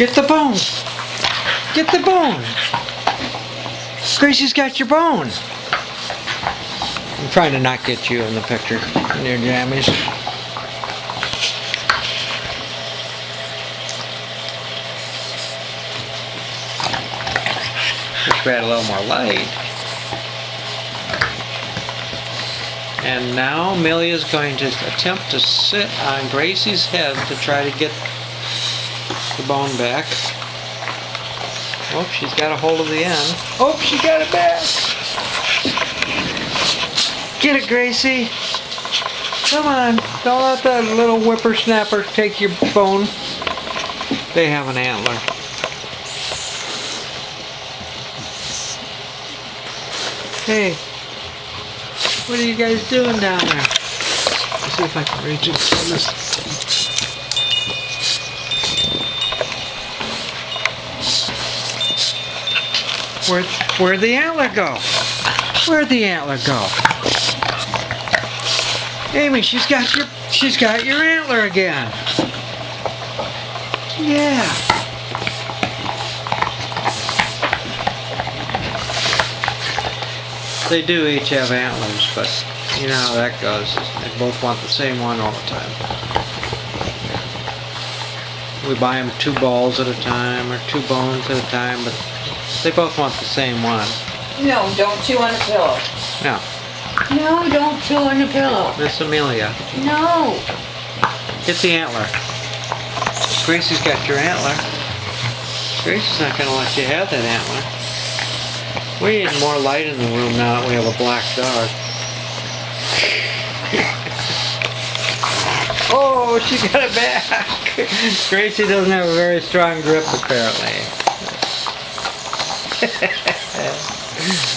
Get the bone. Get the bone. Gracie's got your bone. I'm trying to not get you in the picture in your jammies. We had a little more light. And now Millie is going to attempt to sit on Gracie's head to try to get the bone back. Oh, she's got a hold of the end. Oh, she got it back. Get it, Gracie. Come on. Don't let that little whippersnapper take your bone. They have an antler. Hey, what are you guys doing down there? Let's see if I can reach it from this. Where, where'd the antler go? Where'd the antler go? Amy, she's got your, she's got your antler again. Yeah. They do each have antlers, but you know how that goes. They both want the same one all the time. We buy them two balls at a time or two bones at a time, but they both want the same one. No, don't chew on the pillow. No, No, don't chew on the pillow. Miss Amelia, No. get the antler. Gracie's got your antler. Gracie's not gonna let you have that antler. We need more light in the room now that we have a black dog. oh, she got it back. Gracie doesn't have a very strong grip apparently.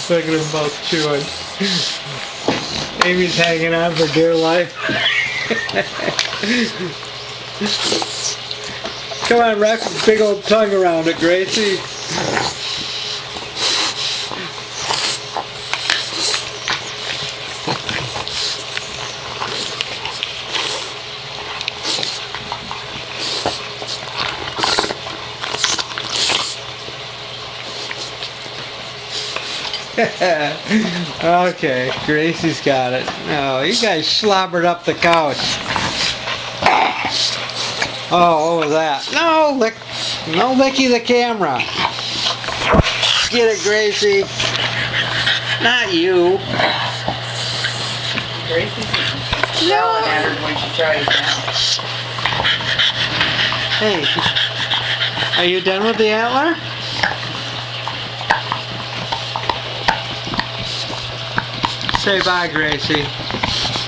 Look both chewing. Amy's hanging on for dear life. Come on, wrap your big old tongue around it, Gracie. okay, Gracie's got it. No, you guys slobbered up the couch. Oh, what was that? No, lick, no licky the camera. Get it, Gracie. Not you. Gracie's at her when she tries that. Hey, are you done with the antler? Say bye, Gracie.